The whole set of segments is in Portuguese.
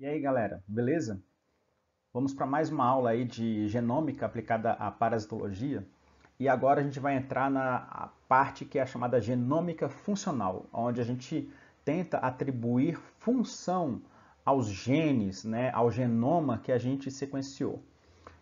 E aí, galera, beleza? Vamos para mais uma aula aí de genômica aplicada à parasitologia. E agora a gente vai entrar na parte que é chamada genômica funcional, onde a gente tenta atribuir função aos genes, né, ao genoma que a gente sequenciou.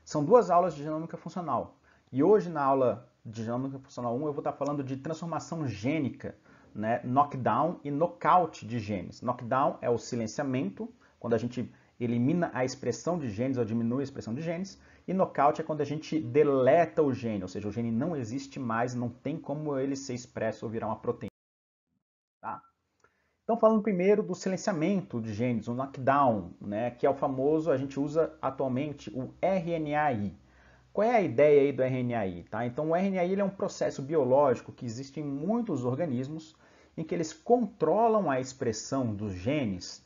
São duas aulas de genômica funcional. E hoje na aula de genômica funcional 1 eu vou estar falando de transformação gênica, né, knockdown e knockout de genes. Knockdown é o silenciamento, quando a gente elimina a expressão de genes ou diminui a expressão de genes, e knockout é quando a gente deleta o gene, ou seja, o gene não existe mais, não tem como ele ser expresso ou virar uma proteína. Tá? Então, falando primeiro do silenciamento de genes, o knockdown, né, que é o famoso, a gente usa atualmente o RNAi. Qual é a ideia aí do RNAi? Tá? Então, o RNAi é um processo biológico que existe em muitos organismos em que eles controlam a expressão dos genes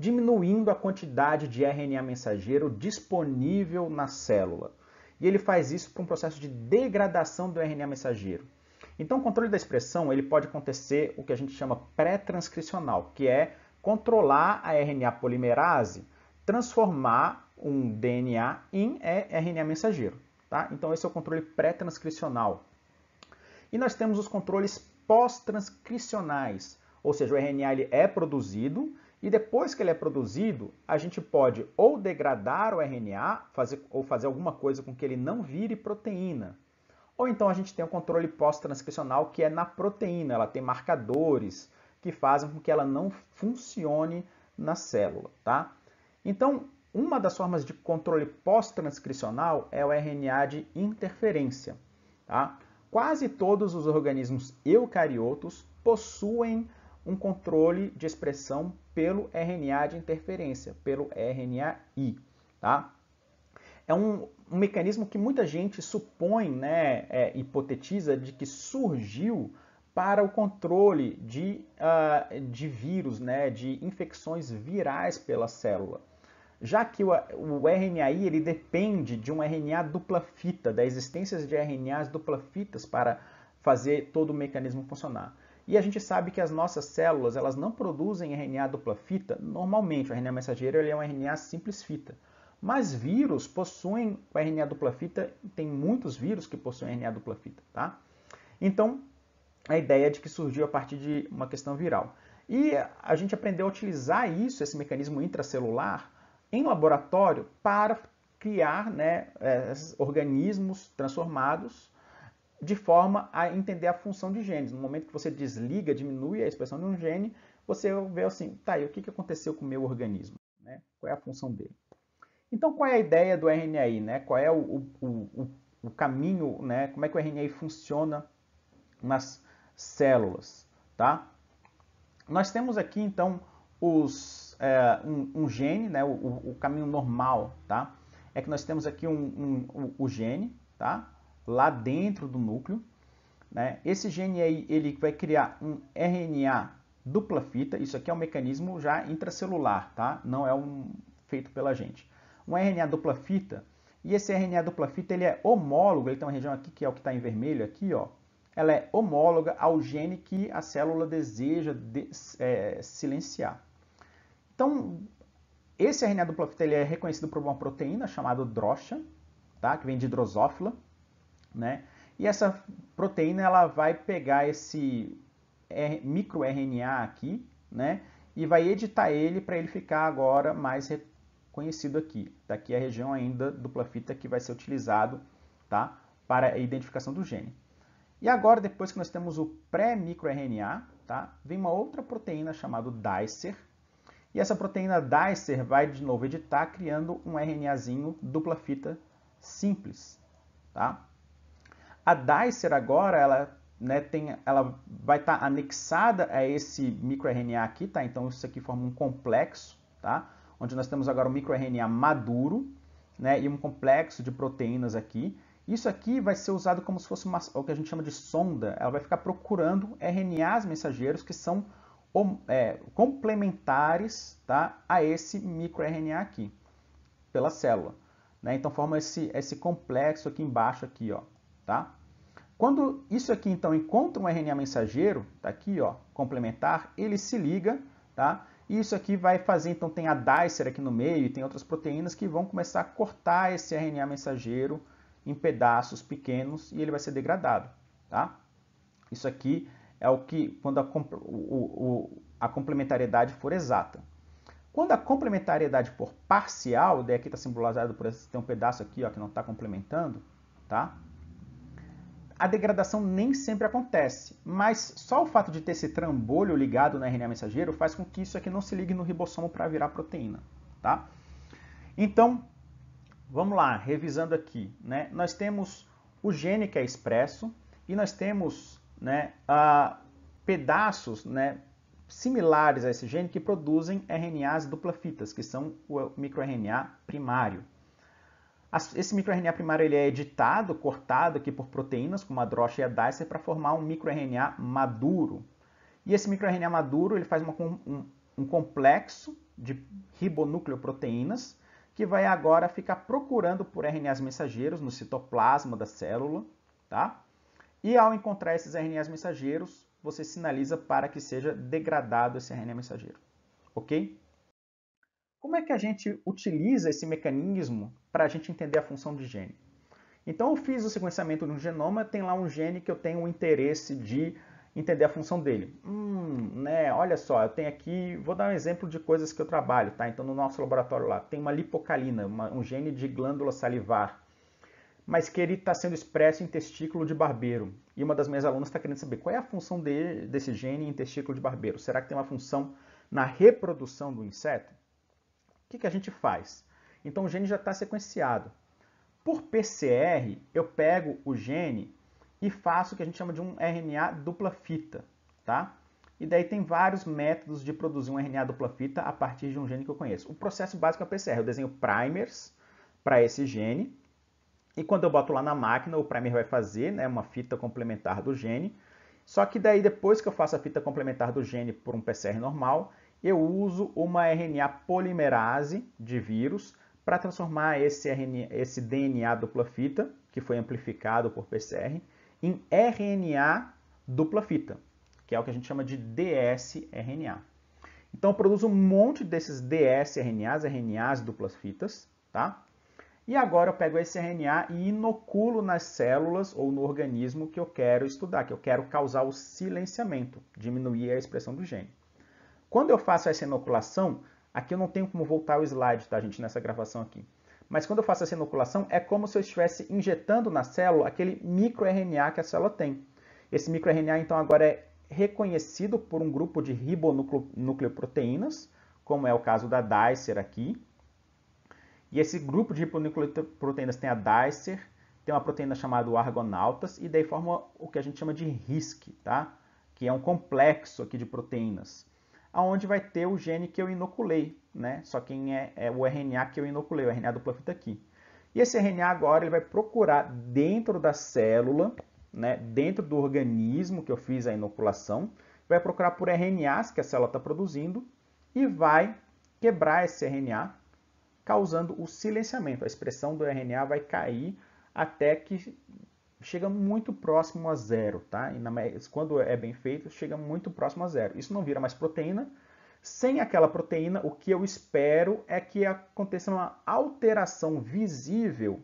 diminuindo a quantidade de RNA mensageiro disponível na célula. E ele faz isso por um processo de degradação do RNA mensageiro. Então, o controle da expressão ele pode acontecer o que a gente chama pré-transcricional, que é controlar a RNA polimerase, transformar um DNA em RNA mensageiro. Tá? Então, esse é o controle pré-transcricional. E nós temos os controles pós-transcricionais, ou seja, o RNA ele é produzido e depois que ele é produzido, a gente pode ou degradar o RNA, fazer, ou fazer alguma coisa com que ele não vire proteína. Ou então a gente tem o controle pós-transcricional, que é na proteína. Ela tem marcadores que fazem com que ela não funcione na célula. Tá? Então, uma das formas de controle pós-transcricional é o RNA de interferência. Tá? Quase todos os organismos eucariotos possuem um controle de expressão pelo RNA de interferência, pelo RNAi. Tá? É um, um mecanismo que muita gente supõe, né, é, hipotetiza, de que surgiu para o controle de, uh, de vírus, né, de infecções virais pela célula. Já que o, o RNAi ele depende de um RNA dupla fita, da existência de RNAs dupla fitas para fazer todo o mecanismo funcionar. E a gente sabe que as nossas células elas não produzem RNA dupla fita normalmente. O RNA mensageiro ele é um RNA simples fita. Mas vírus possuem o RNA dupla fita, tem muitos vírus que possuem RNA dupla fita, tá? Então, a ideia é de que surgiu a partir de uma questão viral. E a gente aprendeu a utilizar isso, esse mecanismo intracelular, em laboratório para criar né, eh, organismos transformados de forma a entender a função de genes. No momento que você desliga, diminui a expressão de um gene, você vê assim, tá, e o que aconteceu com o meu organismo? Né? Qual é a função dele? Então, qual é a ideia do RNAi? Né? Qual é o, o, o, o caminho, né? como é que o RNAi funciona nas células? Tá? Nós temos aqui, então, os, é, um, um, gene, né? o, caminho normal, tá? é que nós temos aqui um, um, o gene, tá? Lá dentro do núcleo. Né? Esse gene aí ele vai criar um RNA dupla fita. Isso aqui é um mecanismo já intracelular, tá? Não é um feito pela gente. Um RNA dupla fita. E esse RNA dupla fita ele é homólogo. Ele tem uma região aqui que é o que está em vermelho aqui, ó. Ela é homóloga ao gene que a célula deseja de, é, silenciar. Então, esse RNA dupla fita ele é reconhecido por uma proteína chamada drocha, tá? Que vem de drosófila né? E essa proteína ela vai pegar esse microRNA aqui, né? E vai editar ele para ele ficar agora mais reconhecido aqui. Daqui a região ainda dupla fita que vai ser utilizado, tá? Para a identificação do gene. E agora, depois que nós temos o pré-microRNA, tá? Vem uma outra proteína chamada dicer. E essa proteína dicer vai de novo editar, criando um RNAzinho dupla fita simples, tá? A Dicer agora, ela, né, tem, ela vai estar tá anexada a esse microRNA aqui, tá? Então isso aqui forma um complexo, tá? Onde nós temos agora o microRNA maduro, né, e um complexo de proteínas aqui. Isso aqui vai ser usado como se fosse uma, o que a gente chama de sonda. Ela vai ficar procurando RNAs mensageiros que são é, complementares tá, a esse microRNA aqui, pela célula. Né? Então forma esse, esse complexo aqui embaixo, aqui, ó, tá? Quando isso aqui, então, encontra um RNA mensageiro, tá aqui, ó, complementar, ele se liga, tá? E isso aqui vai fazer, então tem a dicer aqui no meio e tem outras proteínas que vão começar a cortar esse RNA mensageiro em pedaços pequenos e ele vai ser degradado, tá? Isso aqui é o que, quando a, o, o, a complementariedade for exata. Quando a complementariedade for parcial, daí aqui está simbolizado por esse, tem um pedaço aqui ó, que não está complementando, tá? A degradação nem sempre acontece, mas só o fato de ter esse trambolho ligado no RNA mensageiro faz com que isso aqui não se ligue no ribossomo para virar proteína, tá? Então, vamos lá, revisando aqui, né? Nós temos o gene que é expresso e nós temos, né, uh, pedaços, né, similares a esse gene que produzem RNAs dupla fitas, que são o microRNA primário. Esse microRNA primário ele é editado, cortado aqui por proteínas, como a drocha e a dicer, para formar um microRNA maduro. E esse microRNA maduro ele faz uma, um, um complexo de ribonucleoproteínas que vai agora ficar procurando por RNAs mensageiros no citoplasma da célula, tá? E ao encontrar esses RNAs mensageiros, você sinaliza para que seja degradado esse RNA mensageiro, ok? Como é que a gente utiliza esse mecanismo para a gente entender a função de gene? Então, eu fiz o sequenciamento de um genoma, tem lá um gene que eu tenho o interesse de entender a função dele. Hum, né, olha só, eu tenho aqui, vou dar um exemplo de coisas que eu trabalho, tá? Então, no nosso laboratório lá, tem uma lipocalina, uma, um gene de glândula salivar, mas que ele está sendo expresso em testículo de barbeiro. E uma das minhas alunas está querendo saber qual é a função de, desse gene em testículo de barbeiro. Será que tem uma função na reprodução do inseto? que, que a gente faz? Então o gene já está sequenciado. Por PCR, eu pego o gene e faço o que a gente chama de um RNA dupla fita, tá? E daí tem vários métodos de produzir um RNA dupla fita a partir de um gene que eu conheço. O processo básico é PCR. Eu desenho primers para esse gene e quando eu boto lá na máquina, o primer vai fazer né, uma fita complementar do gene. Só que daí depois que eu faço a fita complementar do gene por um PCR normal, eu uso uma RNA polimerase de vírus para transformar esse, RNA, esse DNA dupla fita, que foi amplificado por PCR, em RNA dupla fita, que é o que a gente chama de dsRNA. Então eu produzo um monte desses dsRNAs, RNAs duplas fitas, tá? E agora eu pego esse RNA e inoculo nas células ou no organismo que eu quero estudar, que eu quero causar o silenciamento, diminuir a expressão do gene. Quando eu faço essa inoculação, aqui eu não tenho como voltar o slide, tá, gente, nessa gravação aqui. Mas quando eu faço essa inoculação, é como se eu estivesse injetando na célula aquele microRNA que a célula tem. Esse microRNA, então, agora é reconhecido por um grupo de ribonucleoproteínas, como é o caso da dicer aqui. E esse grupo de ribonucleoproteínas tem a dicer, tem uma proteína chamada argonautas, e daí forma o que a gente chama de RISC, tá? que é um complexo aqui de proteínas aonde vai ter o gene que eu inoculei, né? Só quem é, é o RNA que eu inoculei, o RNA dupla fita aqui. E esse RNA agora ele vai procurar dentro da célula, né, dentro do organismo que eu fiz a inoculação, vai procurar por RNAs que a célula está produzindo e vai quebrar esse RNA, causando o silenciamento. A expressão do RNA vai cair até que chega muito próximo a zero, tá? E na, quando é bem feito, chega muito próximo a zero. Isso não vira mais proteína. Sem aquela proteína, o que eu espero é que aconteça uma alteração visível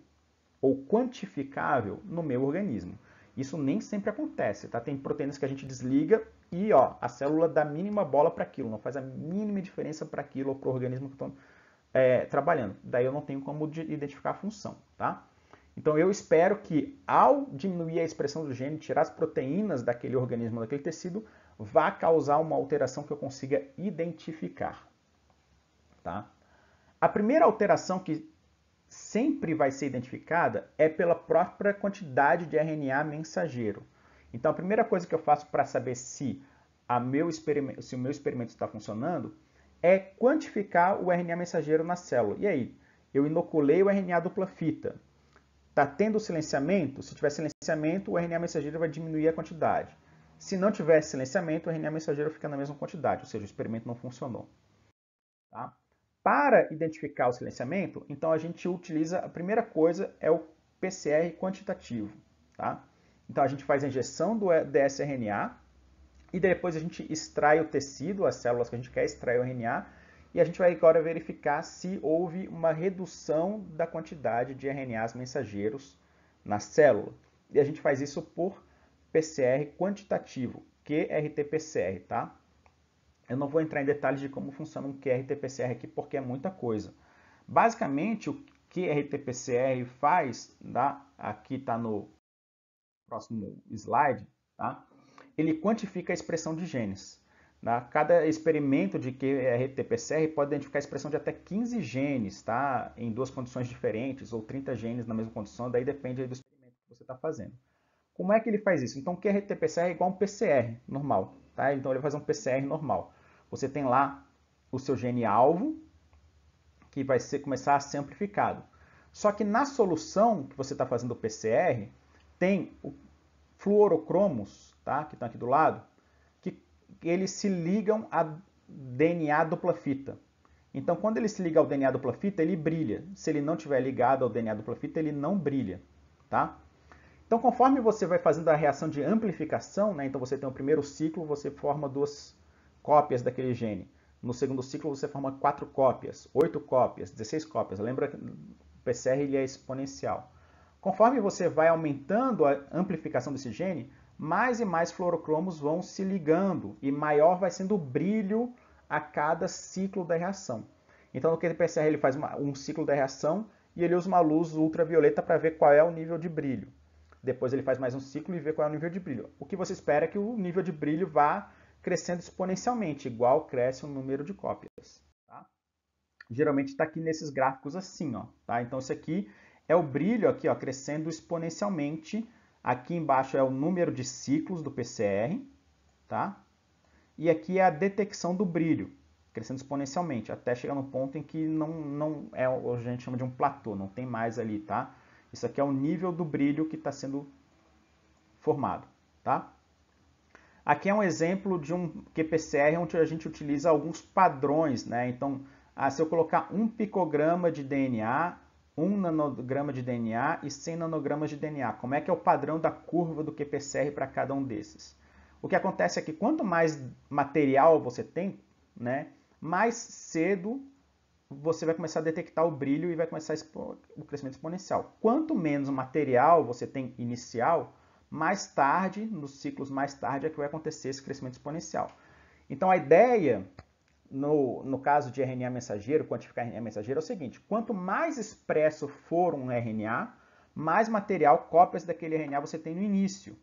ou quantificável no meu organismo. Isso nem sempre acontece, tá? Tem proteínas que a gente desliga e ó, a célula dá mínima bola para aquilo, não faz a mínima diferença para aquilo ou para o organismo que estou é, trabalhando. Daí eu não tenho como identificar a função, tá? Então eu espero que ao diminuir a expressão do gene, tirar as proteínas daquele organismo, daquele tecido, vá causar uma alteração que eu consiga identificar. Tá? A primeira alteração que sempre vai ser identificada é pela própria quantidade de RNA mensageiro. Então a primeira coisa que eu faço para saber se, meu se o meu experimento está funcionando é quantificar o RNA mensageiro na célula. E aí, eu inoculei o RNA dupla fita. Está tendo silenciamento? Se tiver silenciamento, o RNA mensageiro vai diminuir a quantidade. Se não tiver silenciamento, o RNA mensageiro fica na mesma quantidade, ou seja, o experimento não funcionou. Tá? Para identificar o silenciamento, então a gente utiliza, a primeira coisa é o PCR quantitativo. Tá? Então a gente faz a injeção do dsRNA E depois a gente extrai o tecido, as células que a gente quer extrair o RNA, e a gente vai agora verificar se houve uma redução da quantidade de RNAs mensageiros na célula. E a gente faz isso por PCR quantitativo, QRT-PCR, tá? Eu não vou entrar em detalhes de como funciona um QRT-PCR aqui, porque é muita coisa. Basicamente, o QRT-PCR faz, tá? aqui está no próximo slide, tá? ele quantifica a expressão de genes. Tá? Cada experimento de QRT-PCR pode identificar a expressão de até 15 genes, tá? em duas condições diferentes, ou 30 genes na mesma condição, daí depende do experimento que você está fazendo. Como é que ele faz isso? Então, QRT-PCR é igual a um PCR normal. Tá? Então, ele fazer um PCR normal. Você tem lá o seu gene alvo, que vai ser, começar a ser amplificado. Só que na solução que você está fazendo o PCR, tem o fluorocromos, tá? que estão aqui do lado, eles se ligam a DNA dupla fita. Então, quando ele se liga ao DNA dupla fita, ele brilha. Se ele não tiver ligado ao DNA dupla fita, ele não brilha. Tá? Então, conforme você vai fazendo a reação de amplificação, né, então você tem o primeiro ciclo, você forma duas cópias daquele gene. No segundo ciclo, você forma quatro cópias, oito cópias, 16 cópias. Lembra que o PCR ele é exponencial. Conforme você vai aumentando a amplificação desse gene, mais e mais fluorocromos vão se ligando e maior vai sendo o brilho a cada ciclo da reação. Então, no PCR ele faz uma, um ciclo da reação e ele usa uma luz ultravioleta para ver qual é o nível de brilho. Depois ele faz mais um ciclo e vê qual é o nível de brilho. O que você espera é que o nível de brilho vá crescendo exponencialmente, igual cresce o número de cópias. Tá? Geralmente está aqui nesses gráficos assim. Ó, tá? Então, isso aqui é o brilho aqui, ó, crescendo exponencialmente. Aqui embaixo é o número de ciclos do PCR. Tá? E aqui é a detecção do brilho, crescendo exponencialmente, até chegar no ponto em que não, não é o que a gente chama de um platô, não tem mais ali, tá? Isso aqui é o nível do brilho que está sendo formado, tá? Aqui é um exemplo de um QPCR onde a gente utiliza alguns padrões, né? Então, ah, se eu colocar um picograma de DNA, um nanograma de DNA e 100 nanogramas de DNA, como é que é o padrão da curva do QPCR para cada um desses? O que acontece é que quanto mais material você tem, né, mais cedo você vai começar a detectar o brilho e vai começar o crescimento exponencial. Quanto menos material você tem inicial, mais tarde, nos ciclos mais tarde, é que vai acontecer esse crescimento exponencial. Então a ideia, no, no caso de RNA mensageiro, quantificar RNA mensageiro, é o seguinte: quanto mais expresso for um RNA, mais material, cópias daquele RNA você tem no início.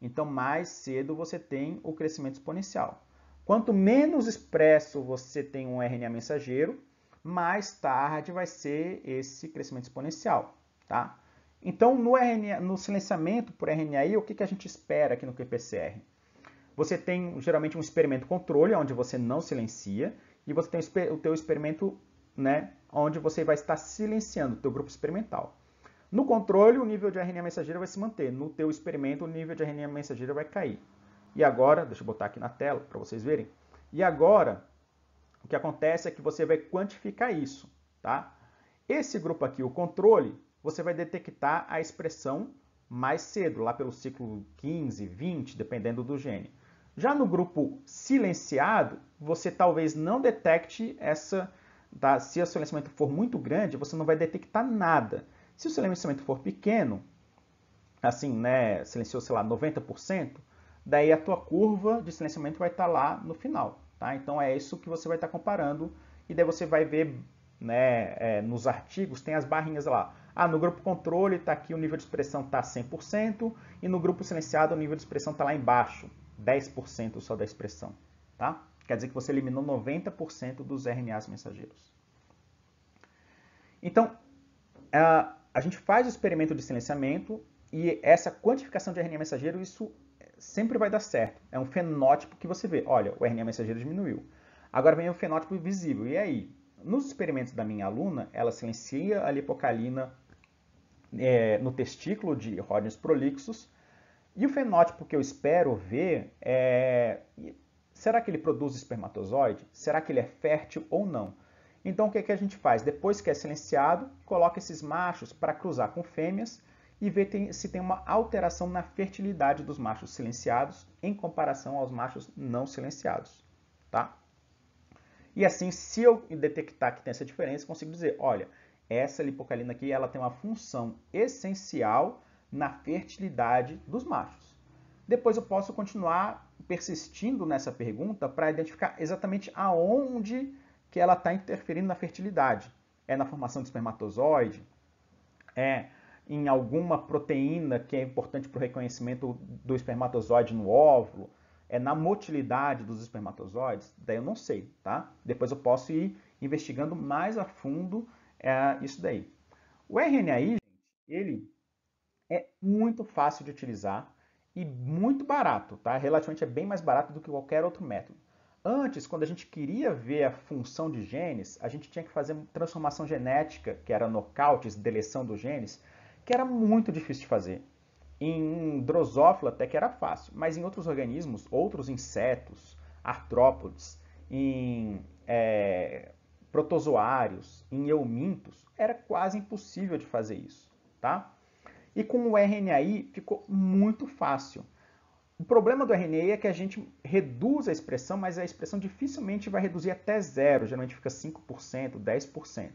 Então, mais cedo você tem o crescimento exponencial. Quanto menos expresso você tem um RNA mensageiro, mais tarde vai ser esse crescimento exponencial, tá? Então, no, RNA, no silenciamento por RNAi, o que, que a gente espera aqui no QPCR? Você tem geralmente um experimento controle, onde você não silencia, e você tem o teu experimento né, onde você vai estar silenciando o teu grupo experimental. No controle, o nível de RNA mensageira vai se manter. No teu experimento, o nível de RNA mensageira vai cair. E agora, deixa eu botar aqui na tela para vocês verem. E agora, o que acontece é que você vai quantificar isso, tá? Esse grupo aqui, o controle, você vai detectar a expressão mais cedo, lá pelo ciclo 15, 20, dependendo do gene. Já no grupo silenciado, você talvez não detecte essa. Tá? Se o silenciamento for muito grande, você não vai detectar nada. Se o silenciamento for pequeno, assim, né, silenciou, sei lá, 90%, daí a tua curva de silenciamento vai estar lá no final. Tá? Então é isso que você vai estar comparando e daí você vai ver né, é, nos artigos, tem as barrinhas lá. Ah, no grupo controle está aqui o nível de expressão está 100% e no grupo silenciado o nível de expressão está lá embaixo, 10% só da expressão. Tá? Quer dizer que você eliminou 90% dos RNAs mensageiros. Então, a, gente faz o experimento de silenciamento e essa quantificação de RNA mensageiro, isso sempre vai dar certo. É um fenótipo que você vê. Olha, o RNA mensageiro diminuiu. Agora vem o fenótipo visível. E aí? Nos experimentos da minha aluna, ela silencia a lipocalina é, no testículo de Rodgers prolixus. E o fenótipo que eu espero ver é... Será que ele produz espermatozoide? Será que ele é fértil ou não? Então, o que, é que a gente faz? Depois que é silenciado, coloca esses machos para cruzar com fêmeas e ver se tem uma alteração na fertilidade dos machos silenciados em comparação aos machos não silenciados. Tá? E assim, se eu detectar que tem essa diferença, consigo dizer, olha, essa lipocalina aqui ela tem uma função essencial na fertilidade dos machos. Depois eu posso continuar persistindo nessa pergunta para identificar exatamente aonde que ela está interferindo na fertilidade. É na formação de espermatozoide? É em alguma proteína que é importante para o reconhecimento do espermatozoide no óvulo? É na motilidade dos espermatozoides? Daí eu não sei, tá? Depois eu posso ir investigando mais a fundo é, isso daí. O RNAi, gente, ele é muito fácil de utilizar e muito barato, tá? Relativamente é bem mais barato do que qualquer outro método. Antes, quando a gente queria ver a função de genes, a gente tinha que fazer transformação genética, que era nocautes, deleção dos genes, que era muito difícil de fazer. Em drosófila até que era fácil, mas em outros organismos, outros insetos, artrópodes, em é, protozoários, em eumintos, era quase impossível de fazer isso, tá? E com o RNAi ficou muito fácil. O problema do RNA é que a gente reduz a expressão, mas a expressão dificilmente vai reduzir até zero, geralmente fica 5%, 10%.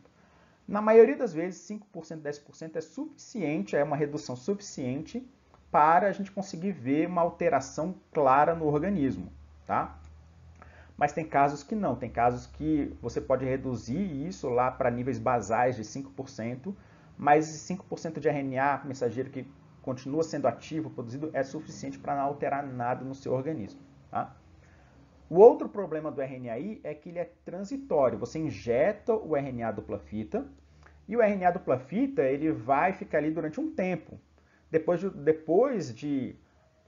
Na maioria das vezes, 5%, 10% é suficiente, é uma redução suficiente para a gente conseguir ver uma alteração clara no organismo, tá? Mas tem casos que não, tem casos que você pode reduzir isso lá para níveis basais de 5%, mas esse 5% de RNA mensageiro que continua sendo ativo, produzido, é suficiente para não alterar nada no seu organismo. Tá? O outro problema do RNAi é que ele é transitório. Você injeta o RNA dupla fita e o RNA dupla fita ele vai ficar ali durante um tempo. Depois de, depois de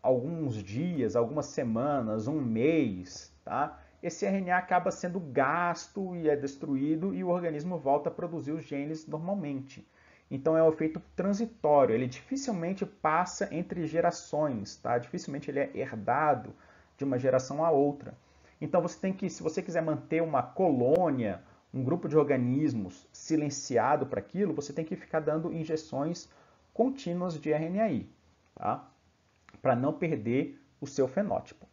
alguns dias, algumas semanas, um mês, tá? esse RNA acaba sendo gasto e é destruído e o organismo volta a produzir os genes normalmente. Então é um efeito transitório, ele dificilmente passa entre gerações, tá? Dificilmente ele é herdado de uma geração a outra. Então você tem que, se você quiser manter uma colônia, um grupo de organismos silenciado para aquilo, você tem que ficar dando injeções contínuas de RNAi, tá? Para não perder o seu fenótipo.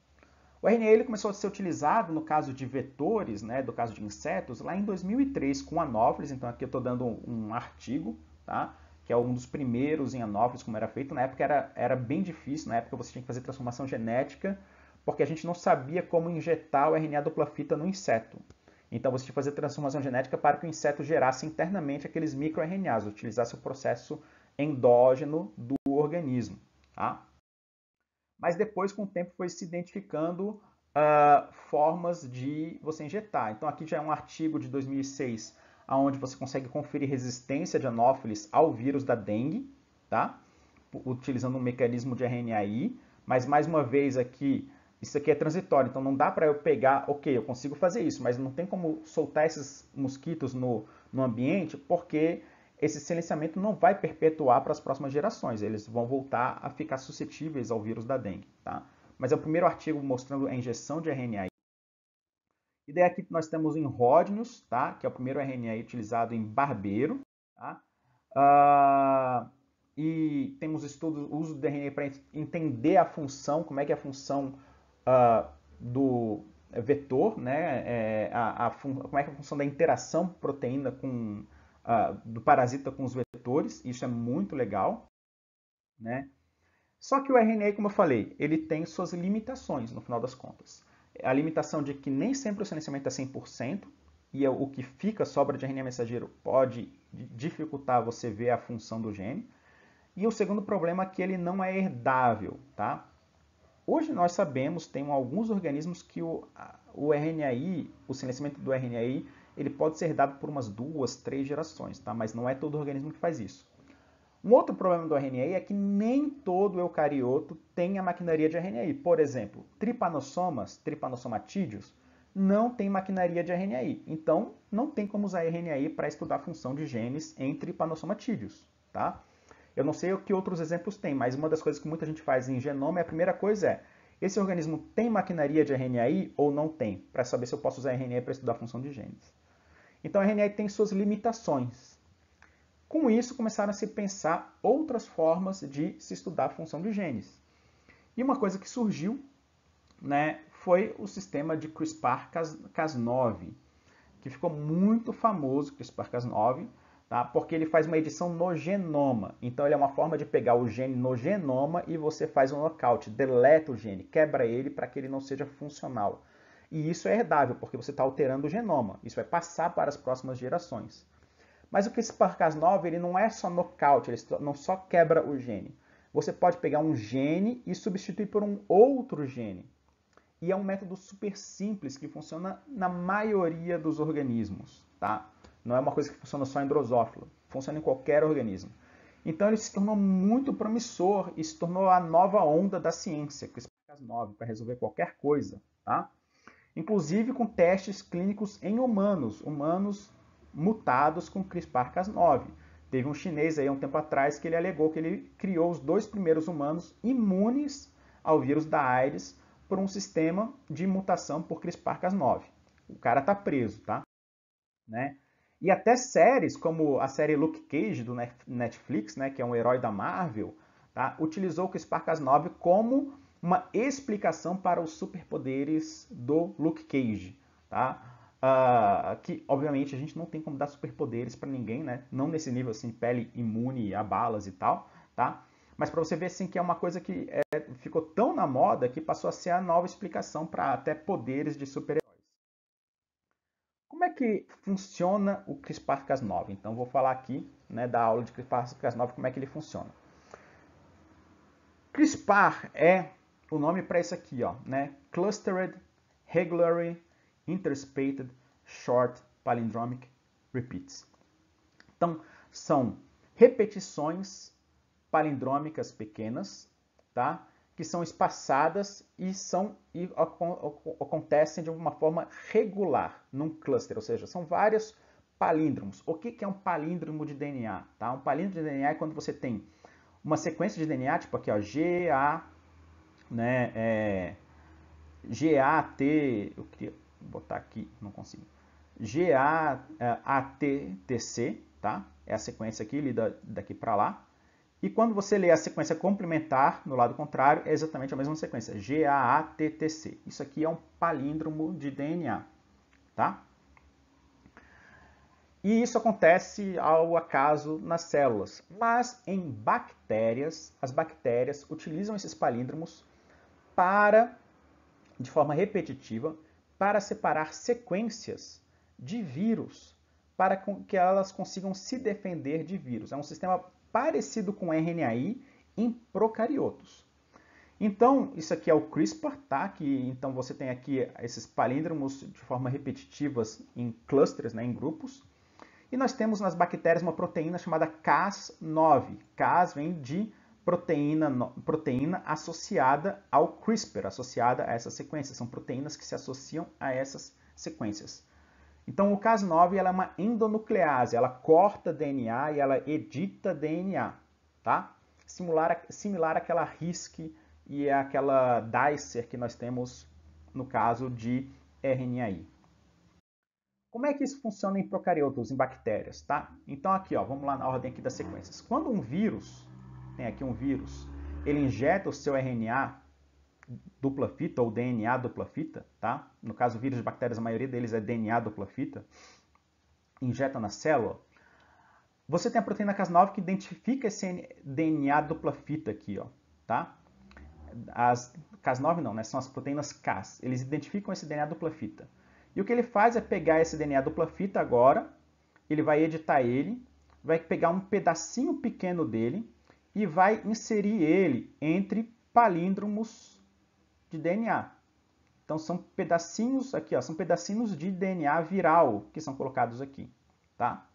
O RNA ele começou a ser utilizado no caso de vetores, né, do caso de insetos, lá em 2003 com anófilis. Então aqui eu estou dando um artigo tá? que é um dos primeiros em Anópolis, como era feito. Na época era, era bem difícil, na época você tinha que fazer transformação genética, porque a gente não sabia como injetar o RNA dupla fita no inseto. Então você tinha que fazer transformação genética para que o inseto gerasse internamente aqueles microRNAs, utilizasse o processo endógeno do organismo. Tá? Mas depois, com o tempo, foi se identificando uh, formas de você injetar. Então aqui já é um artigo de 2006 onde você consegue conferir resistência de anófilis ao vírus da dengue, tá? utilizando um mecanismo de RNAi, mas mais uma vez aqui, isso aqui é transitório, então não dá para eu pegar, ok, eu consigo fazer isso, mas não tem como soltar esses mosquitos no, no ambiente, porque esse silenciamento não vai perpetuar para as próximas gerações, eles vão voltar a ficar suscetíveis ao vírus da dengue. Tá? Mas é o primeiro artigo mostrando a injeção de RNAi e daí aqui nós temos em Ródnios, tá? que é o primeiro RNA utilizado em barbeiro. Tá? Uh, e temos estudos, uso do RNA para entender a função, como é que é a função uh, do vetor, né? É, a, a como é que é a função da interação proteína com, uh, do parasita com os vetores. Isso é muito legal. Né? Só que o RNA, como eu falei, ele tem suas limitações no final das contas a limitação de que nem sempre o silenciamento é 100%, e é o que fica, sobra de RNA mensageiro, pode dificultar você ver a função do gene. E o segundo problema é que ele não é herdável, tá? Hoje nós sabemos, tem alguns organismos que o, o RNAi, o silenciamento do RNAi, ele pode ser herdado por umas duas, três gerações, tá? Mas não é todo organismo que faz isso. Um outro problema do RNA é que nem todo eucarioto tem a maquinaria de RNA. Por exemplo, tripanossomas, tripanossomatídeos, não tem maquinaria de RNA. Então, não tem como usar RNA para estudar a função de genes em tripanossomatídeos. Tá? Eu não sei o que outros exemplos tem, mas uma das coisas que muita gente faz em genoma, a primeira coisa é, esse organismo tem maquinaria de RNA ou não tem? Para saber se eu posso usar RNA para estudar a função de genes. Então, a RNA tem suas limitações. Com isso, começaram a se pensar outras formas de se estudar a função de genes. E uma coisa que surgiu né, foi o sistema de CRISPR-Cas9, que ficou muito famoso, CRISPR-Cas9, tá? porque ele faz uma edição no genoma. Então, ele é uma forma de pegar o gene no genoma e você faz um knockout, deleta o gene, quebra ele para que ele não seja funcional. E isso é herdável, porque você está alterando o genoma. Isso vai passar para as próximas gerações. Mas o CRISPR-Cas9 ele não é só knockout, ele não só quebra o gene. Você pode pegar um gene e substituir por um outro gene. E é um método super simples que funciona na maioria dos organismos. Tá? Não é uma coisa que funciona só em drosófila, funciona em qualquer organismo. Então ele se tornou muito promissor e se tornou a nova onda da ciência, CRISPR-Cas9, para resolver qualquer coisa. Tá? Inclusive com testes clínicos em humanos, humanos mutados com CRISPR-Cas9. Teve um chinês aí um tempo atrás que ele alegou que ele criou os dois primeiros humanos imunes ao vírus da AIDS por um sistema de mutação por CRISPR-Cas9. O cara está preso, tá? Né? E até séries como a série Luke Cage do Netflix, né, que é um herói da Marvel, tá? utilizou o CRISPR-Cas9 como uma explicação para os superpoderes do Luke Cage. Tá? Uh, que, obviamente, a gente não tem como dar superpoderes para ninguém, né? Não nesse nível, assim, pele imune a balas e tal, tá? Mas para você ver, assim, que é uma coisa que é, ficou tão na moda que passou a ser a nova explicação para até poderes de super-heróis. Como é que funciona o CRISPR-Cas9? Então, vou falar aqui, né, da aula de CRISPR-Cas9, como é que ele funciona. CRISPR é o nome para isso aqui, ó, né? Clustered Regularly Interspated Short Palindromic Repeats. Então, são repetições palindrômicas pequenas, tá? que são espaçadas e, são, e acontecem de uma forma regular num cluster, ou seja, são vários palíndromos. O que é um palíndromo de DNA? Tá? Um palíndromo de DNA é quando você tem uma sequência de DNA, tipo aqui, ó, G, A, né, é, G, A, T, eu queria botar aqui, não consigo. G-A-T-T-C, tá? É a sequência aqui, lida daqui para lá. E quando você lê a sequência complementar, no lado contrário, é exatamente a mesma sequência, G-A-A-T-T-C. Isso aqui é um palíndromo de DNA, tá? E isso acontece ao acaso nas células. Mas em bactérias, as bactérias utilizam esses palíndromos para, de forma repetitiva, para separar sequências de vírus para que elas consigam se defender de vírus. É um sistema parecido com RNAi em procariotos. Então, isso aqui é o CRISPR, tá? Que, então você tem aqui esses palíndromos de forma repetitivas em clusters, né, em grupos. E nós temos nas bactérias uma proteína chamada Cas9. Cas vem de proteína, proteína associada ao CRISPR, associada a essas sequências. São proteínas que se associam a essas sequências. Então, o Cas9 ela é uma endonuclease, ela corta DNA e ela edita DNA, tá? Similar, similar àquela RISC e àquela dicer que nós temos no caso de RNAi. Como é que isso funciona em procariotos, em bactérias, tá? Então aqui, ó, vamos lá na ordem aqui das sequências. Quando um vírus tem aqui um vírus, ele injeta o seu RNA dupla fita ou DNA dupla fita, tá? No caso, vírus de bactérias, a maioria deles é DNA dupla fita, injeta na célula. Você tem a proteína Cas9 que identifica esse DNA dupla fita aqui, ó, tá? As Cas9 não, né? São as proteínas Cas. Eles identificam esse DNA dupla fita. E o que ele faz é pegar esse DNA dupla fita agora, ele vai editar ele, vai pegar um pedacinho pequeno dele, e vai inserir ele entre palíndromos de DNA. Então são pedacinhos aqui, ó, são pedacinhos de DNA viral que são colocados aqui, tá?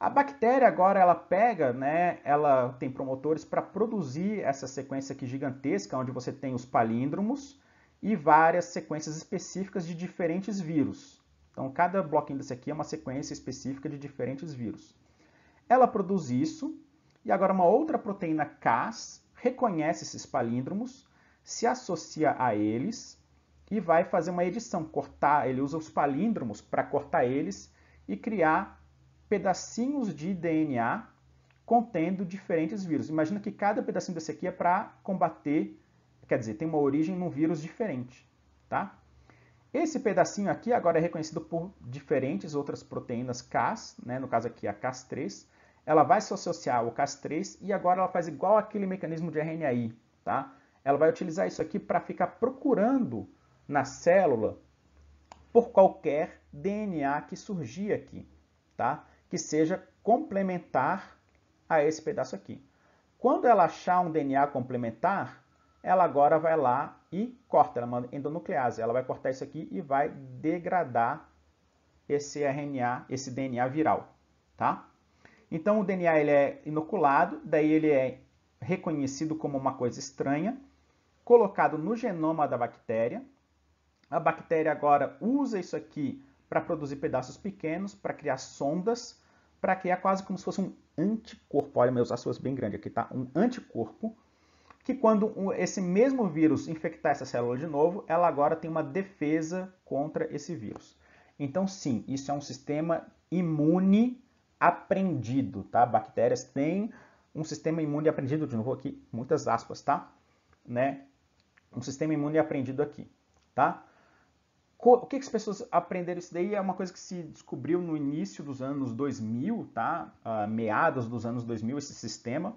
A bactéria agora ela pega, né, ela tem promotores para produzir essa sequência aqui gigantesca, onde você tem os palíndromos e várias sequências específicas de diferentes vírus. Então cada bloquinho desse aqui é uma sequência específica de diferentes vírus. Ela produz isso e agora uma outra proteína Cas reconhece esses palíndromos, se associa a eles e vai fazer uma edição, cortar, ele usa os palíndromos para cortar eles e criar pedacinhos de DNA contendo diferentes vírus. Imagina que cada pedacinho desse aqui é para combater, quer dizer, tem uma origem num vírus diferente, tá? Esse pedacinho aqui agora é reconhecido por diferentes outras proteínas Cas, né? no caso aqui a Cas3. Ela vai se associar ao Cas3 e agora ela faz igual aquele mecanismo de RNAi, tá? Ela vai utilizar isso aqui para ficar procurando na célula por qualquer DNA que surgir aqui, tá? Que seja complementar a esse pedaço aqui. Quando ela achar um DNA complementar, ela agora vai lá e corta, ela manda endonuclease. Ela vai cortar isso aqui e vai degradar esse RNA, esse DNA viral, tá? Então o DNA ele é inoculado, daí ele é reconhecido como uma coisa estranha, colocado no genoma da bactéria. A bactéria agora usa isso aqui para produzir pedaços pequenos, para criar sondas, para criar quase como se fosse um anticorpo. Olha, meus açúcares bem grande aqui, tá? Um anticorpo que quando esse mesmo vírus infectar essa célula de novo, ela agora tem uma defesa contra esse vírus. Então, sim, isso é um sistema imune aprendido, tá? Bactérias têm um sistema imune aprendido, de novo aqui, muitas aspas, tá? Né? Um sistema imune aprendido aqui, tá? O que, que as pessoas aprenderam isso daí é uma coisa que se descobriu no início dos anos 2000, tá? Uh, meados dos anos 2000, esse sistema.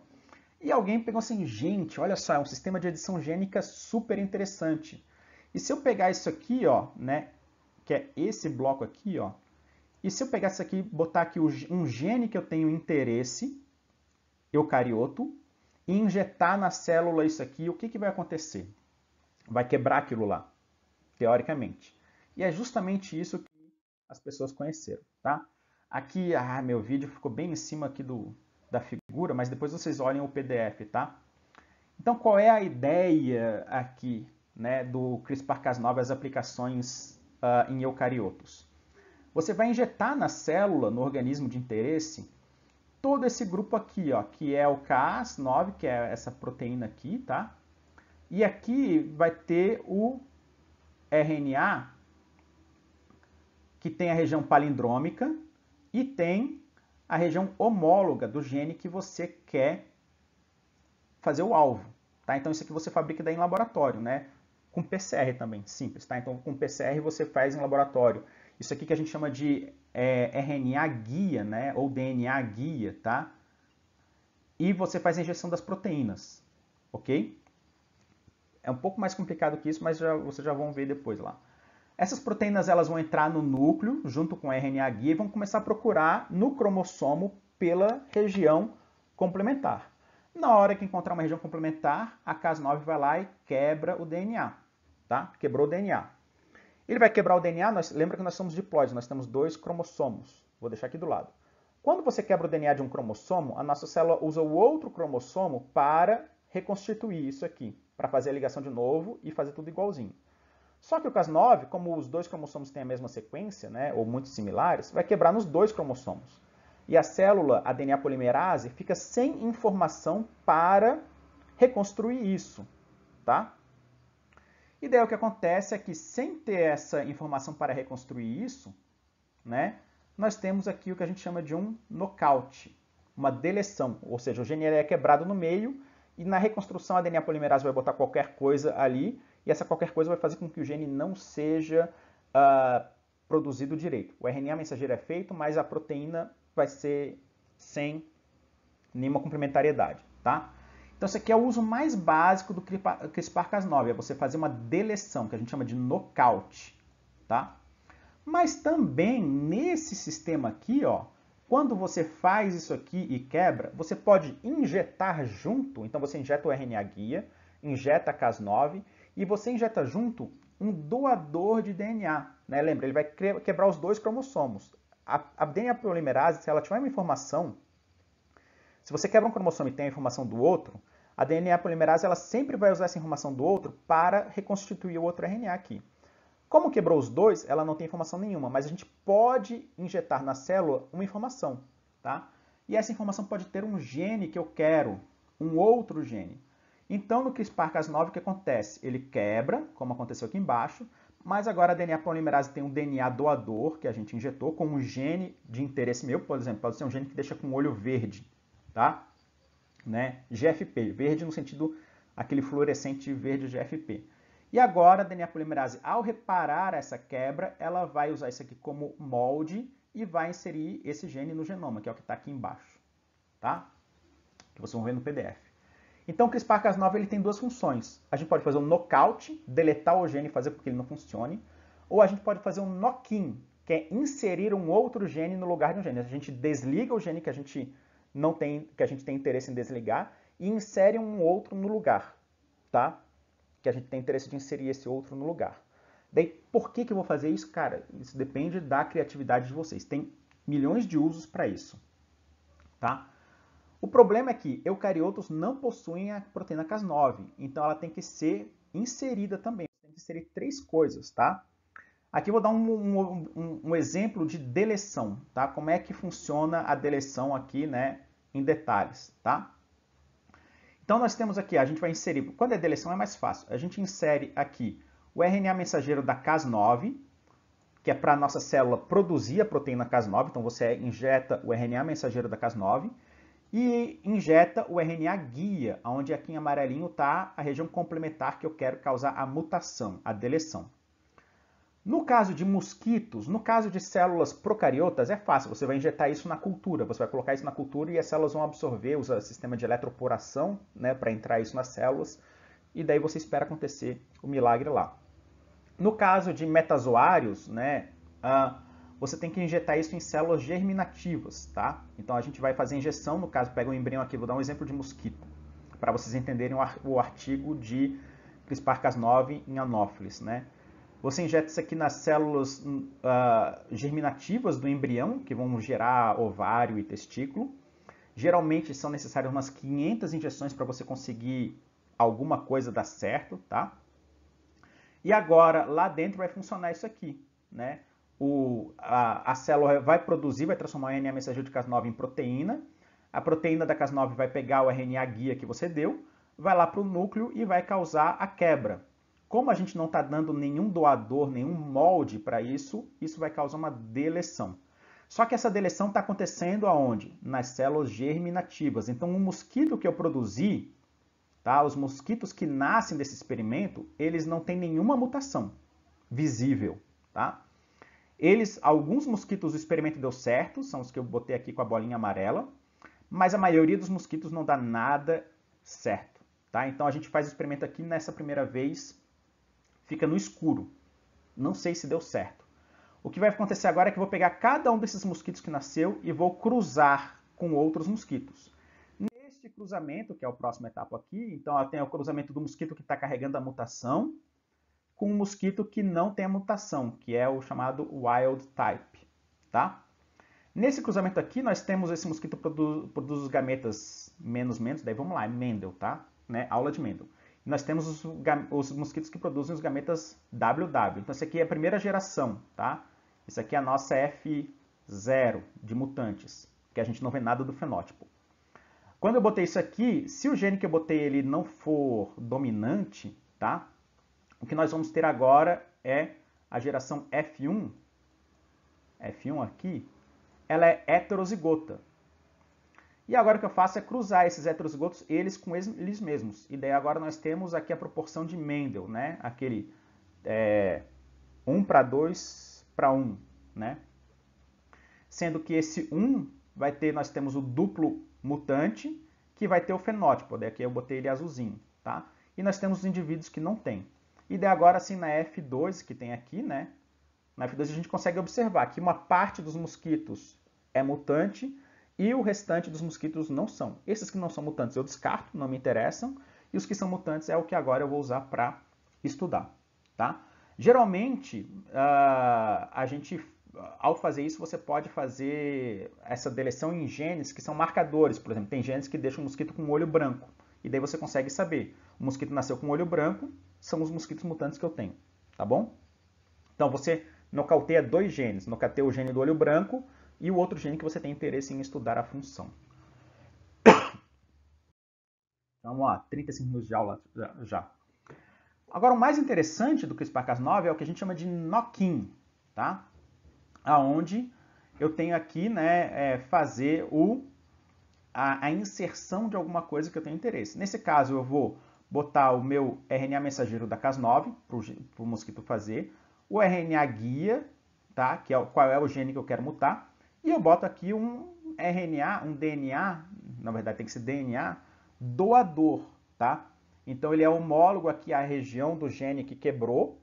E alguém pegou assim, gente, olha só, é um sistema de edição gênica super interessante. E se eu pegar isso aqui, ó, né, que é esse bloco aqui, ó, e se eu pegar isso aqui, botar aqui um gene que eu tenho interesse, eucarioto, e injetar na célula isso aqui, o que, que vai acontecer? Vai quebrar aquilo lá, teoricamente. E é justamente isso que as pessoas conheceram, tá? Aqui, ah, meu vídeo ficou bem em cima aqui do, da figura, mas depois vocês olhem o PDF, tá? Então, qual é a ideia aqui né, do CRISPR-Cas9 as aplicações uh, em eucariotos? Você vai injetar na célula, no organismo de interesse, todo esse grupo aqui, ó, que é o Cas9, que é essa proteína aqui, tá? E aqui vai ter o RNA, que tem a região palindrômica e tem a região homóloga do gene que você quer fazer o alvo. Tá? Então isso aqui você fabrica daí em laboratório, né? Com PCR também, simples. Tá? Então com PCR você faz em laboratório. Isso aqui que a gente chama de é, RNA guia, né? Ou DNA guia, tá? E você faz a injeção das proteínas, ok? É um pouco mais complicado que isso, mas já, vocês já vão ver depois lá. Essas proteínas elas vão entrar no núcleo, junto com o RNA guia, e vão começar a procurar no cromossomo pela região complementar. Na hora que encontrar uma região complementar, a Cas9 vai lá e quebra o DNA. Tá? Quebrou o DNA. Ele vai quebrar o DNA, nós, lembra que nós somos diploides, nós temos dois cromossomos. Vou deixar aqui do lado. Quando você quebra o DNA de um cromossomo, a nossa célula usa o outro cromossomo para reconstituir isso aqui, para fazer a ligação de novo e fazer tudo igualzinho. Só que o Cas9, como os dois cromossomos têm a mesma sequência, né, ou muito similares, vai quebrar nos dois cromossomos. E a célula, a DNA polimerase, fica sem informação para reconstruir isso, tá? E daí o que acontece é que sem ter essa informação para reconstruir isso, né, nós temos aqui o que a gente chama de um nocaute, uma deleção, ou seja, o gene é quebrado no meio e na reconstrução a DNA polimerase vai botar qualquer coisa ali e essa qualquer coisa vai fazer com que o gene não seja uh, produzido direito. O RNA mensageiro é feito, mas a proteína vai ser sem nenhuma complementariedade, tá? Então, esse aqui é o uso mais básico do CRISPR-Cas9, é você fazer uma deleção, que a gente chama de knockout, tá? Mas também nesse sistema aqui, ó, quando você faz isso aqui e quebra, você pode injetar junto, então você injeta o RNA guia, injeta a Cas9 e você injeta junto um doador de DNA. Né? Lembra, ele vai quebrar os dois cromossomos. A, a DNA polimerase, se ela tiver uma informação, se você quebra um cromossomo e tem a informação do outro, a DNA polimerase ela sempre vai usar essa informação do outro para reconstituir o outro RNA aqui. Como quebrou os dois, ela não tem informação nenhuma, mas a gente pode injetar na célula uma informação, tá? E essa informação pode ter um gene que eu quero, um outro gene. Então, no CRISPR-Cas9, o que acontece? Ele quebra, como aconteceu aqui embaixo, mas agora a DNA polimerase tem um DNA doador que a gente injetou com um gene de interesse meu, por exemplo, pode ser um gene que deixa com olho verde, tá? Né? GFP, verde no sentido aquele fluorescente verde GFP. E agora a DNA polimerase, ao reparar essa quebra, ela vai usar isso aqui como molde e vai inserir esse gene no genoma, que é o que está aqui embaixo, tá? Que vocês vão ver no PDF. Então o CRISPR-Cas9 ele tem duas funções. A gente pode fazer um knockout, deletar o gene e fazer com que ele não funcione, ou a gente pode fazer um knock-in, que é inserir um outro gene no lugar de um gene. A gente desliga o gene que a gente não tem, que a gente tem interesse em desligar e insere um outro no lugar, tá? Que a gente tem interesse de inserir esse outro no lugar. Daí, por que, que eu vou fazer isso? Cara, isso depende da criatividade de vocês. Tem milhões de usos para isso, tá? O problema é que eucariotos não possuem a proteína Cas9, então ela tem que ser inserida também. Tem que inserir três coisas, tá? Aqui eu vou dar um, um, um, um, exemplo de deleção, tá? Como é que funciona a deleção aqui, né, em detalhes, tá? Então nós temos aqui, a gente vai inserir, quando é deleção é mais fácil, a gente insere aqui o RNA mensageiro da Cas9, que é para a nossa célula produzir a proteína Cas9, então você injeta o RNA mensageiro da Cas9, e injeta o RNA guia, onde aqui em amarelinho está a região complementar que eu quero causar a mutação, a deleção. No caso de mosquitos, no caso de células procariotas, é fácil. Você vai injetar isso na cultura. Você vai colocar isso na cultura e as células vão absorver, usa sistema de eletroporação né, para entrar isso nas células. E daí você espera acontecer o milagre lá. No caso de metazoários, né, uh, você tem que injetar isso em células germinativas, tá? Então a gente vai fazer injeção, no caso, pega um embrião aqui, vou dar um exemplo de mosquito, para vocês entenderem o artigo de CRISPR-Cas9 em anófilis, né? Você injeta isso aqui nas células uh, germinativas do embrião, que vão gerar ovário e testículo. Geralmente são necessárias umas 500 injeções para você conseguir alguma coisa dar certo, tá? E agora, lá dentro vai funcionar isso aqui, né? O, a, a célula vai produzir, vai transformar o RNA mensageiro de Cas9 em proteína. A proteína da Cas9 vai pegar o RNA guia que você deu, vai lá para o núcleo e vai causar a quebra. Como a gente não está dando nenhum doador, nenhum molde para isso, isso vai causar uma deleção. Só que essa deleção está acontecendo aonde? Nas células germinativas. Então, o mosquito que eu produzi, tá? os mosquitos que nascem desse experimento, eles não têm nenhuma mutação visível. Tá? Eles, alguns mosquitos do experimento deu certo, são os que eu botei aqui com a bolinha amarela, mas a maioria dos mosquitos não dá nada certo. Tá? Então, a gente faz o experimento aqui nessa primeira vez fica no escuro. Não sei se deu certo. O que vai acontecer agora é que eu vou pegar cada um desses mosquitos que nasceu e vou cruzar com outros mosquitos. Neste cruzamento, que é a próxima etapa aqui, então tem o cruzamento do mosquito que está carregando a mutação com o mosquito que não tem a mutação, que é o chamado wild type. Tá? Nesse cruzamento aqui, nós temos esse mosquito produz, produz os gametas menos menos, daí vamos lá, é Mendel, tá? Né? Aula de Mendel nós temos os, os, mosquitos que produzem os gametas WW. Então, essa aqui é a primeira geração, tá? Isso aqui é a nossa F0 de mutantes, que a gente não vê nada do fenótipo. Quando eu botei isso aqui, se o gene que eu botei ele não for dominante, tá? O que nós vamos ter agora é a geração F1. F1 aqui, ela é heterozigota. E agora o que eu faço é cruzar esses heterozigotos, eles com eles mesmos. E daí agora nós temos aqui a proporção de Mendel, né? Aquele é, 1 para 2 para 1, né? Sendo que esse 1 vai ter, nós temos o duplo mutante, que vai ter o fenótipo. Daí aqui eu botei ele azulzinho, tá? E nós temos os indivíduos que não tem. E daí agora, assim, na F2, que tem aqui, né? Na F2 a gente consegue observar que uma parte dos mosquitos é mutante, e o restante dos mosquitos não são. Esses que não são mutantes eu descarto, não me interessam, e os que são mutantes é o que agora eu vou usar para estudar. Tá? Geralmente, uh, a gente, ao fazer isso, você pode fazer essa deleção em genes que são marcadores. Por exemplo, tem genes que deixam o mosquito com o olho branco, e daí você consegue saber, o mosquito nasceu com o olho branco, são os mosquitos mutantes que eu tenho, tá bom? Então, você nocauteia dois genes, nocauteia o gene do olho branco e o outro gene que você tem interesse em estudar a função. Vamos lá, 35 minutos de aula já. Agora, o mais interessante do CRISPR-Cas9 é o que a gente chama de knock-in, tá? Aonde eu tenho aqui, né, é, fazer o, a, a inserção de alguma coisa que eu tenho interesse. Nesse caso, eu vou botar o meu RNA mensageiro da Cas9 para o mosquito fazer, o RNA guia, tá? que é qual é o gene que eu quero mutar, e eu boto aqui um RNA, um DNA, na verdade tem que ser DNA, doador, tá? Então ele é homólogo aqui à região do gene que quebrou,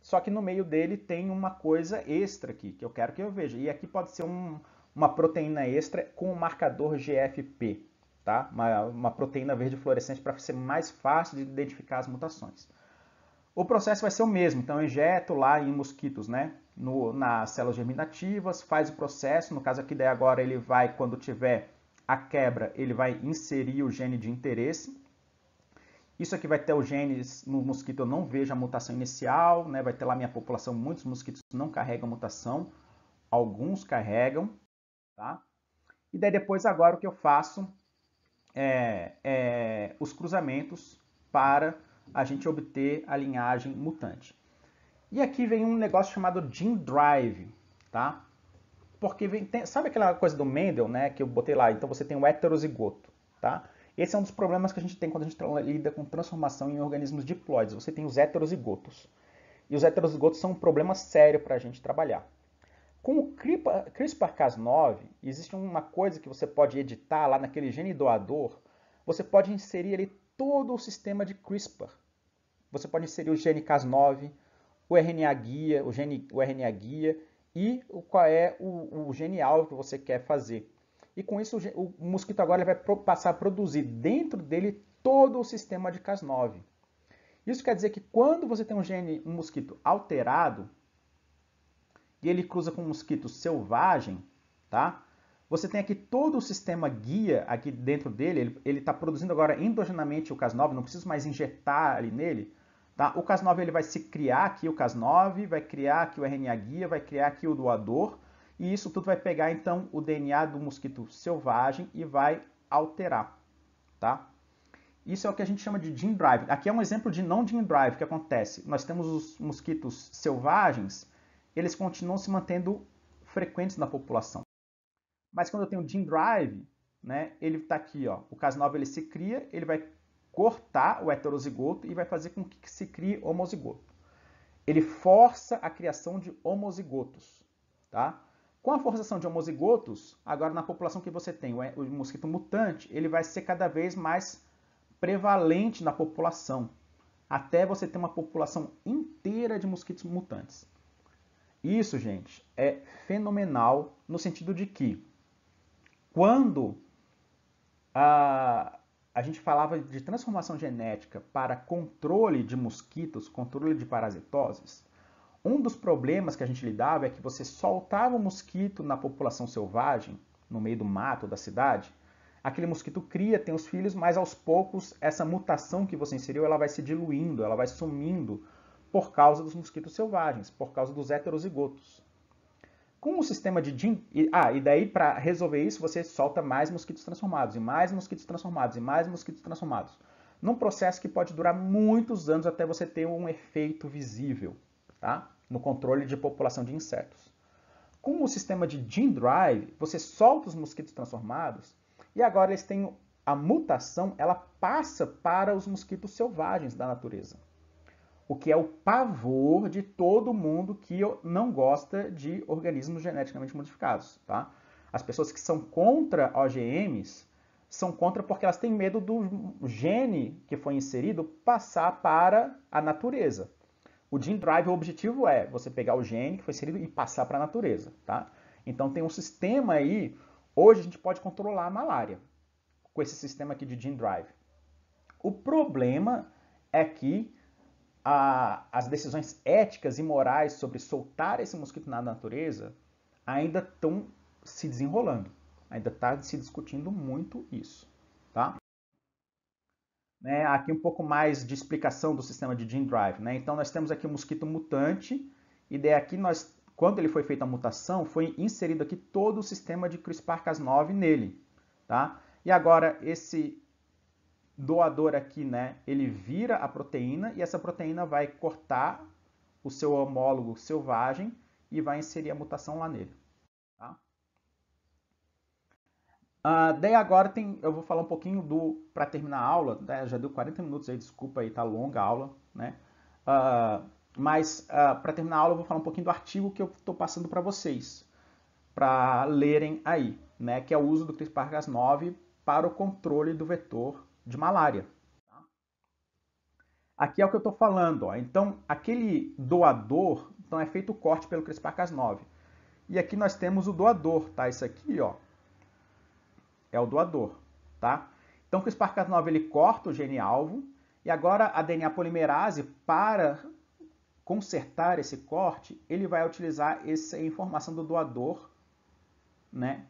só que no meio dele tem uma coisa extra aqui, que eu quero que eu veja. E aqui pode ser um, uma proteína extra com o marcador GFP, tá? uma, uma proteína verde fluorescente para ser mais fácil de identificar as mutações. O processo vai ser o mesmo, então eu injeto lá em mosquitos, né? No, nas células germinativas, faz o processo, no caso aqui daí agora ele vai, quando tiver a quebra, ele vai inserir o gene de interesse, isso aqui vai ter os genes no mosquito, eu não vejo a mutação inicial, né? vai ter lá minha população, muitos mosquitos não carregam mutação, alguns carregam, tá? E daí depois agora o que eu faço é, é os cruzamentos para a gente obter a linhagem mutante. E aqui vem um negócio chamado Gene Drive, tá? Porque vem, tem, sabe aquela coisa do Mendel, né, que eu botei lá? Então você tem o heterozigoto, tá? Esse é um dos problemas que a gente tem quando a gente lida com transformação em organismos diploides. Você tem os heterozigotos. E os heterozigotos são um problema sério para a gente trabalhar. Com o CRISPR-Cas9, existe uma coisa que você pode editar lá naquele gene doador. Você pode inserir ali todo o sistema de CRISPR. Você pode inserir o gene Cas9, o RNA guia, o, gene, o RNA guia e o, qual é o, o gene alvo que você quer fazer. E com isso, o mosquito agora vai passar a produzir dentro dele todo o sistema de Cas9. Isso quer dizer que quando você tem um gene, um mosquito alterado, e ele cruza com um mosquito selvagem, tá? Você tem aqui todo o sistema guia aqui dentro dele, ele está produzindo agora endogenamente o Cas9, não preciso mais injetar ali nele. Tá? O Cas9 ele vai se criar aqui o Cas9, vai criar aqui o RNA guia, vai criar aqui o doador, e isso tudo vai pegar então o DNA do mosquito selvagem e vai alterar, tá? Isso é o que a gente chama de gene drive. Aqui é um exemplo de não gene drive que acontece. Nós temos os mosquitos selvagens, eles continuam se mantendo frequentes na população. Mas quando eu tenho gene drive, né, ele está aqui, ó, o Cas9 ele se cria, ele vai cortar o heterozigoto e vai fazer com que se crie homozigoto. Ele força a criação de homozigotos, tá? Com a forçação de homozigotos, agora na população que você tem, o mosquito mutante, ele vai ser cada vez mais prevalente na população, até você ter uma população inteira de mosquitos mutantes. Isso, gente, é fenomenal no sentido de que quando a, a gente falava de transformação genética para controle de mosquitos, controle de parasitoses, um dos problemas que a gente lidava é que você soltava o mosquito na população selvagem, no meio do mato da cidade, aquele mosquito cria, tem os filhos, mas aos poucos essa mutação que você inseriu, ela vai se diluindo, ela vai sumindo por causa dos mosquitos selvagens, por causa dos heterozigotos. Com o sistema de gene... Ah, e daí para resolver isso, você solta mais mosquitos transformados, e mais mosquitos transformados, e mais mosquitos transformados. Num processo que pode durar muitos anos até você ter um efeito visível, tá? no controle de população de insetos. Com o sistema de Gene Drive, você solta os mosquitos transformados e agora eles têm a mutação, ela passa para os mosquitos selvagens da natureza. O que é o pavor de todo mundo que não gosta de organismos geneticamente modificados. Tá? As pessoas que são contra OGMs são contra porque elas têm medo do gene que foi inserido passar para a natureza. O Gene Drive, o objetivo é você pegar o gene que foi inserido e passar para a natureza, tá? Então tem um sistema aí, hoje a gente pode controlar a malária com esse sistema aqui de Gene Drive. O problema é que a, as decisões éticas e morais sobre soltar esse mosquito na natureza ainda estão se desenrolando. Ainda está se discutindo muito isso, tá? Né? Aqui um pouco mais de explicação do sistema de Gene Drive. Né? Então nós temos aqui um mosquito mutante, e daí aqui nós, quando ele foi feita a mutação, foi inserido aqui todo o sistema de CRISPR-Cas9 nele. Tá? E agora esse doador aqui, né, ele vira a proteína e essa proteína vai cortar o seu homólogo selvagem e vai inserir a mutação lá nele. Tá? Uh, daí agora tem, eu vou falar um pouquinho do, para terminar a aula, né, já deu 40 minutos aí, desculpa aí, tá longa a aula, né? Uh, mas uh, para terminar a aula eu vou falar um pouquinho do artigo que eu estou passando para vocês, para lerem aí, né? Que é o uso do CRISPR-Cas9 para o controle do vetor de malária. Tá? Aqui é o que eu estou falando, ó. Então, aquele doador, então é feito o corte pelo CRISPR-Cas9. E aqui nós temos o doador, tá? Isso aqui, ó, é o doador, tá? Então, o CRISPR-Cas9 ele corta o gene alvo e agora a DNA polimerase para consertar esse corte, ele vai utilizar essa informação do doador, né,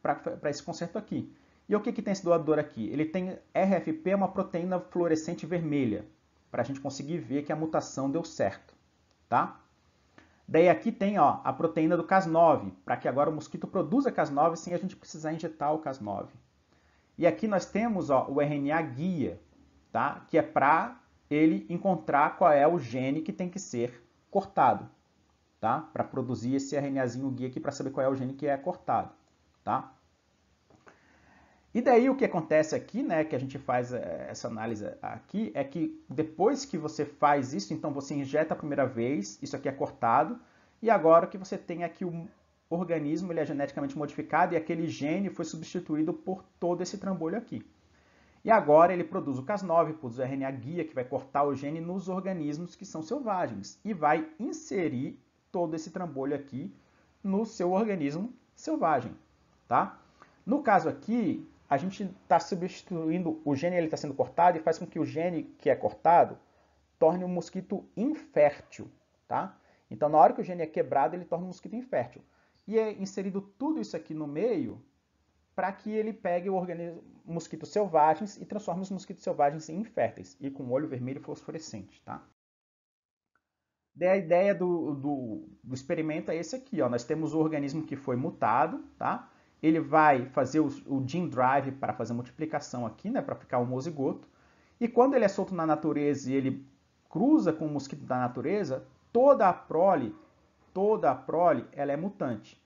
para esse conserto aqui. E o que, que tem esse doador aqui? Ele tem RFP, uma proteína fluorescente vermelha, para a gente conseguir ver que a mutação deu certo, tá? Daí aqui tem ó, a proteína do Cas9, para que agora o mosquito produza Cas9 sem a gente precisar injetar o Cas9. E aqui nós temos ó, o RNA guia, tá? que é para ele encontrar qual é o gene que tem que ser cortado, tá? para produzir esse RNAzinho guia aqui para saber qual é o gene que é cortado. Tá? E daí o que acontece aqui, né, que a gente faz eh, essa análise aqui, é que depois que você faz isso, então você injeta a primeira vez, isso aqui é cortado, e agora que você tem aqui o organismo, ele é geneticamente modificado e aquele gene foi substituído por todo esse trambolho aqui. E agora ele produz o Cas9, produz o RNA guia, que vai cortar o gene nos organismos que são selvagens e vai inserir todo esse trambolho aqui no seu organismo selvagem, tá? No caso aqui, a gente está substituindo, o gene está sendo cortado e faz com que o gene que é cortado torne o mosquito infértil, tá? Então, na hora que o gene é quebrado, ele torna o mosquito infértil. E é inserido tudo isso aqui no meio para que ele pegue o organismo, mosquitos selvagens e transforme os mosquitos selvagens em inférteis e com olho vermelho fosforescente, tá? Daí a ideia do, do, do experimento é esse aqui, ó. Nós temos o organismo que foi mutado, tá? Ele vai fazer o, o gene drive para fazer multiplicação aqui, né, para ficar homozigoto. E quando ele é solto na natureza e ele cruza com o mosquito da natureza, toda a prole, toda a prole, ela é mutante.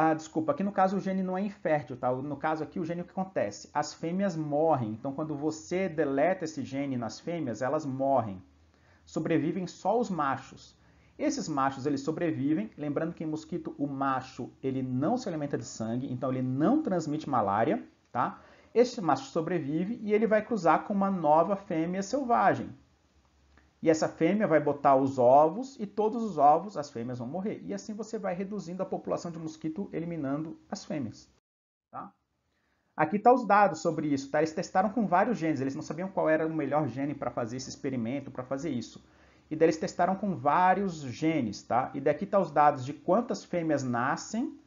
Ah, desculpa, aqui no caso o gene não é infértil, tá? No caso aqui o gene o que acontece? As fêmeas morrem. Então quando você deleta esse gene nas fêmeas, elas morrem. Sobrevivem só os machos. Esses machos eles sobrevivem, lembrando que em mosquito o macho ele não se alimenta de sangue, então ele não transmite malária, tá? Este macho sobrevive e ele vai cruzar com uma nova fêmea selvagem. E essa fêmea vai botar os ovos e todos os ovos as fêmeas vão morrer. E assim você vai reduzindo a população de mosquito, eliminando as fêmeas. Tá? Aqui estão tá os dados sobre isso. Tá? Eles testaram com vários genes, eles não sabiam qual era o melhor gene para fazer esse experimento, para fazer isso. E daí eles testaram com vários genes, tá? E daqui tá os dados de quantas fêmeas nascem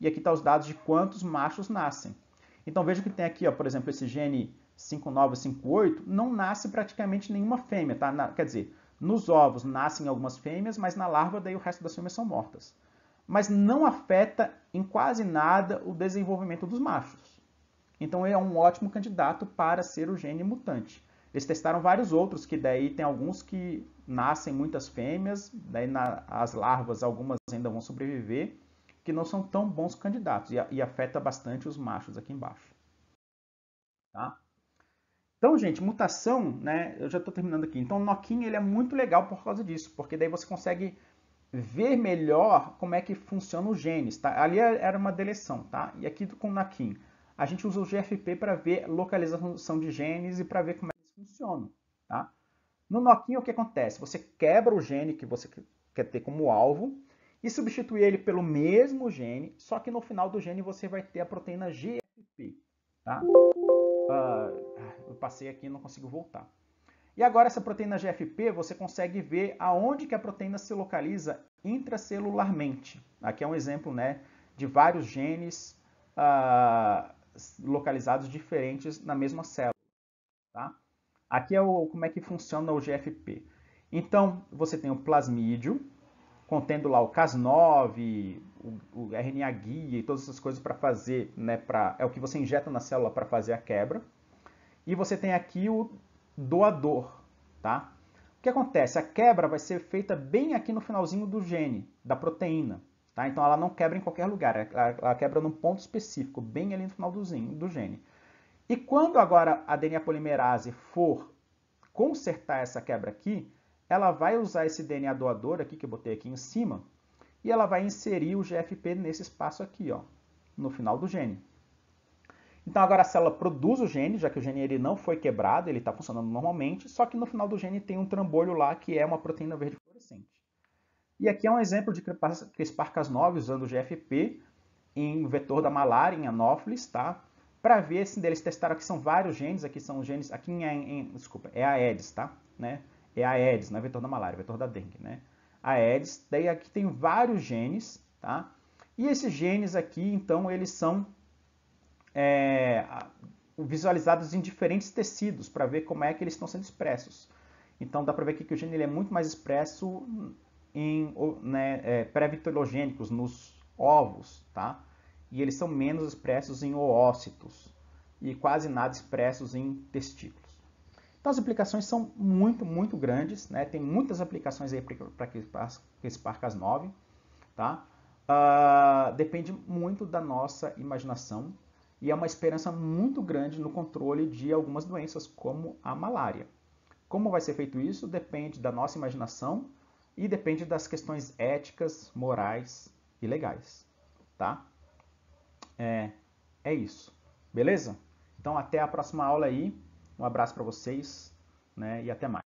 e aqui tá os dados de quantos machos nascem. Então veja que tem aqui, ó, por exemplo, esse gene 5958 não nasce praticamente nenhuma fêmea, tá? Na, quer dizer, nos ovos nascem algumas fêmeas, mas na larva daí o resto das fêmeas são mortas. Mas não afeta em quase nada o desenvolvimento dos machos. Então ele é um ótimo candidato para ser o gene mutante. Eles testaram vários outros, que daí tem alguns que nascem muitas fêmeas, daí na, as larvas, algumas ainda vão sobreviver, que não são tão bons candidatos e, e afeta bastante os machos aqui embaixo. Tá? Então, gente, mutação, né? Eu já estou terminando aqui. Então, o Nokin ele é muito legal por causa disso, porque daí você consegue ver melhor como é que funciona os genes, tá? Ali era uma deleção, tá? E aqui com o Nokin, a gente usa o GFP para ver localização de genes e para ver como é funcionam. Tá? No Nokia, o que acontece? Você quebra o gene que você quer ter como alvo e substitui ele pelo mesmo gene, só que no final do gene você vai ter a proteína GFP. Tá? Uh, eu passei aqui e não consigo voltar. E agora essa proteína GFP, você consegue ver aonde que a proteína se localiza intracelularmente. Aqui é um exemplo né, de vários genes uh, localizados diferentes na mesma célula. Tá? Aqui é o, como é que funciona o GFP. Então, você tem o plasmídio, contendo lá o Cas9, o, o RNA guia e todas essas coisas para fazer, né, pra, é o que você injeta na célula para fazer a quebra. E você tem aqui o doador, tá? O que acontece? A quebra vai ser feita bem aqui no finalzinho do gene, da proteína, Tá? Então ela não quebra em qualquer lugar, ela, quebra num ponto específico, bem ali no final do, do gene. E quando agora a DNA polimerase for consertar essa quebra aqui, ela vai usar esse DNA doador aqui, que eu botei aqui em cima, e ela vai inserir o GFP nesse espaço aqui, ó, no final do gene. Então agora a célula produz o gene, já que o gene ele não foi quebrado, ele está funcionando normalmente, só que no final do gene tem um trambolho lá que é uma proteína verde fluorescente. E aqui é um exemplo de CRISPR-Cas9 usando o GFP em vetor da malária, em anófilis, tá? Para ver se eles testaram aqui são vários genes, aqui são genes, aqui em, em desculpa, é a Aedes, tá? Né? É a Aedes, não é vetor da malária, é vetor da dengue, né? A Aedes, daí aqui tem vários genes, tá? E esses genes aqui, então, eles são é, visualizados em diferentes tecidos para ver como é que eles estão sendo expressos. Então dá para ver aqui que o gene ele é muito mais expresso em né, é, pré-vitologênicos, nos ovos, tá? E eles são menos expressos em oócitos e quase nada expressos em testículos. Então as aplicações são muito, muito grandes, né? Tem muitas aplicações aí para CRISPR Cas9, tá? Uh, depende muito da nossa imaginação e é uma esperança muito grande no controle de algumas doenças, como a malária. Como vai ser feito isso depende da nossa imaginação e depende das questões éticas, morais e legais, tá? É, é isso, beleza? Então até a próxima aula aí, um abraço para vocês né, e até mais.